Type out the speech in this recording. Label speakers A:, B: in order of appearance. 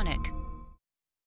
A: Sonic.